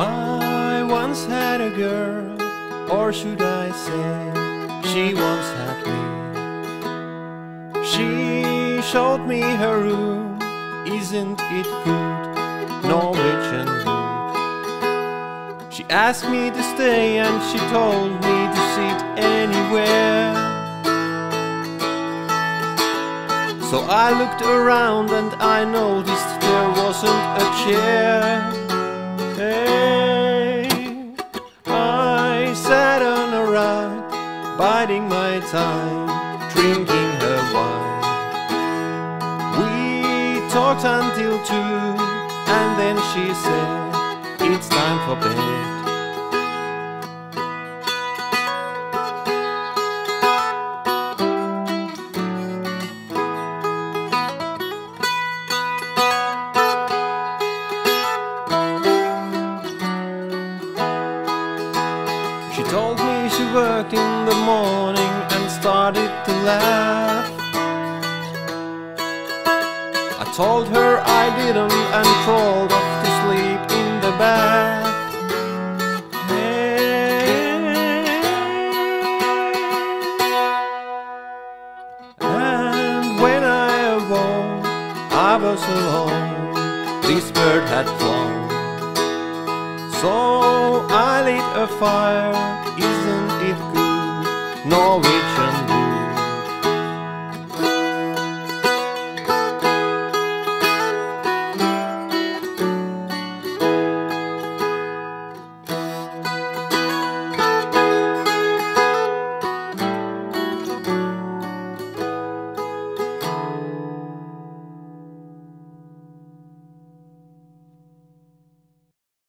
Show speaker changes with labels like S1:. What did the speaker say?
S1: I once had a girl, or should I say, she once had me. She showed me her room, isn't it good? Norwich and Wood. She asked me to stay and she told me to sit anywhere. So I looked around and I noticed there wasn't a chair. Biding my time, drinking her wine. We talked until two, and then she said, It's time for bed. She told me she worked in the morning and started to laugh. I told her I didn't and crawled off to sleep in the bath. And when I awoke, I was alone. This bird had flown. So I lit a fire, Norway